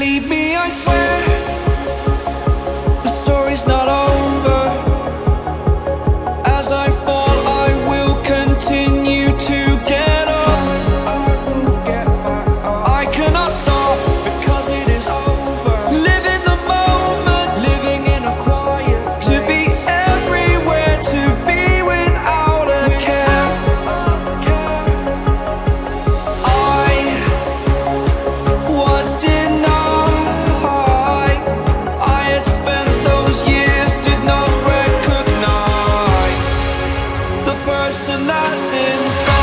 leave me, I swear. So that's inside